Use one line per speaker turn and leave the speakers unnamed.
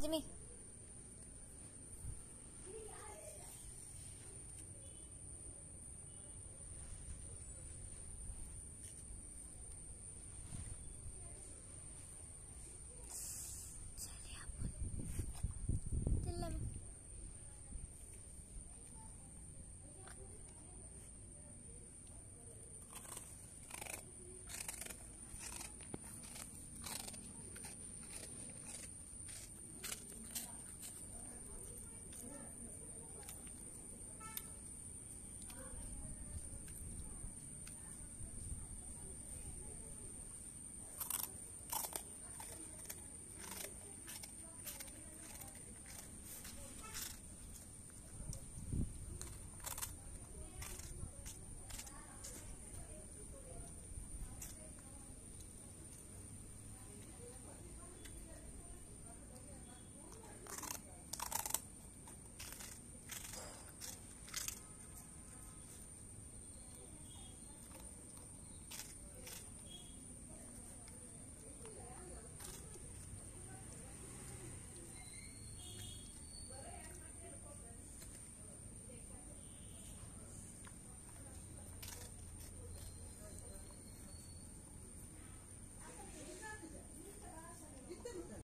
Jimmy.